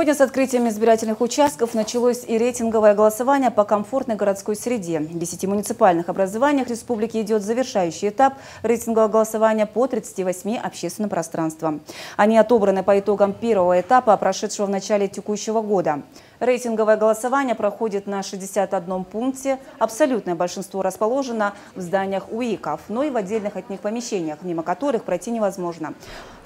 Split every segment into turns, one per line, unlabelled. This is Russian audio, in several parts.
Сегодня с открытием избирательных участков началось и рейтинговое голосование по комфортной городской среде. В 10 муниципальных образованиях республики идет завершающий этап рейтингового голосования по 38 общественным пространствам. Они отобраны по итогам первого этапа, прошедшего в начале текущего года. Рейтинговое голосование проходит на 61 пункте. Абсолютное большинство расположено в зданиях УИКов, но и в отдельных от них помещениях, мимо которых пройти невозможно.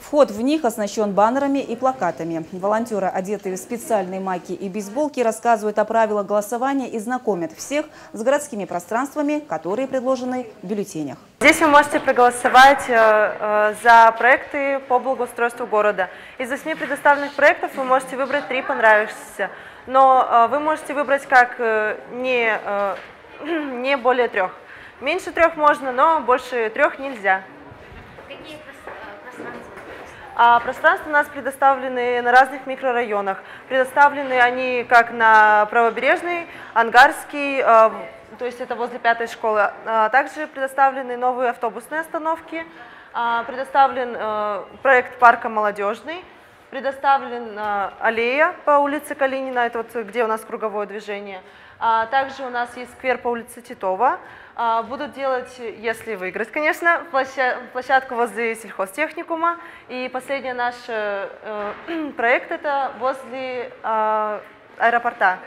Вход в них оснащен баннерами и плакатами. Волонтеры, одетые в специальные майки и бейсболки, рассказывают о правилах голосования и знакомят всех с городскими пространствами, которые предложены в бюллетенях.
Здесь вы можете проголосовать э, э, за проекты по благоустройству города. Из восьми предоставленных проектов вы можете выбрать три понравившихся но э, вы можете выбрать как не, не более трех. Меньше трех можно, но больше трех нельзя.
Какие?
А пространства у нас предоставлены на разных микрорайонах. Предоставлены они как на правобережный, Ангарский, то есть это возле пятой школы. А также предоставлены новые автобусные остановки. А, предоставлен проект парка «Молодежный», предоставлена аллея по улице Калинина, это вот где у нас круговое движение. А также у нас есть сквер по улице Титова. А, будут делать, если выиграть, конечно, площадку возле сельхозтехникума. И последний наш э, проект это возле э, аэропорта.